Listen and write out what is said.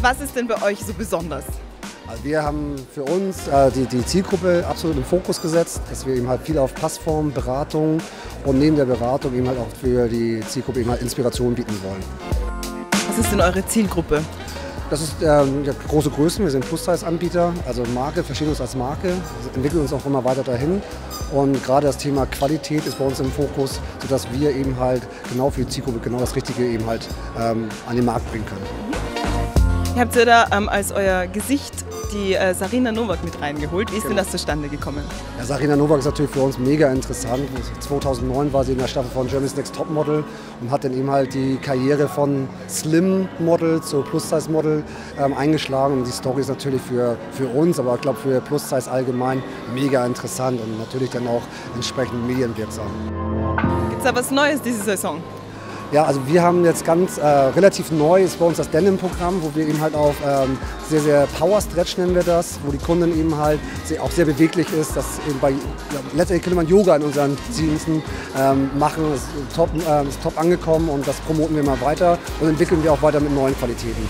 Was ist denn bei euch so besonders? Also wir haben für uns äh, die, die Zielgruppe absolut im Fokus gesetzt, dass wir eben halt viel auf Passform, Beratung und neben der Beratung eben halt auch für die Zielgruppe eben halt Inspiration bieten wollen. Was ist denn eure Zielgruppe? Das ist ähm, große Größen, wir sind Plus-Size-Anbieter, also Marke, verstehen uns als Marke, entwickeln uns auch immer weiter dahin. Und gerade das Thema Qualität ist bei uns im Fokus, sodass wir eben halt genau für die Zielgruppe genau das Richtige eben halt ähm, an den Markt bringen können. Ihr habt ja da ähm, als euer Gesicht die äh, Sarina Nowak mit reingeholt. Wie ist genau. denn das zustande gekommen? Ja, Sarina Nowak ist natürlich für uns mega interessant. 2009 war sie in der Staffel von Germany's Next Top Model und hat dann eben halt die Karriere von Slim Model zu Plus Size Model ähm, eingeschlagen. Und die Story ist natürlich für, für uns, aber ich glaube für Plus Size allgemein mega interessant und natürlich dann auch entsprechend medienwirksam. Gibt es da was Neues diese Saison? Ja, also wir haben jetzt ganz äh, relativ neu ist bei uns das Denim-Programm, wo wir eben halt auf ähm, sehr, sehr Power Stretch nennen wir das, wo die Kunden eben halt sehr, auch sehr beweglich ist. Das eben bei, ja, letztendlich könnte man Yoga in unseren Diensten ähm, machen. Ist, top, äh, ist top angekommen und das promoten wir mal weiter und entwickeln wir auch weiter mit neuen Qualitäten.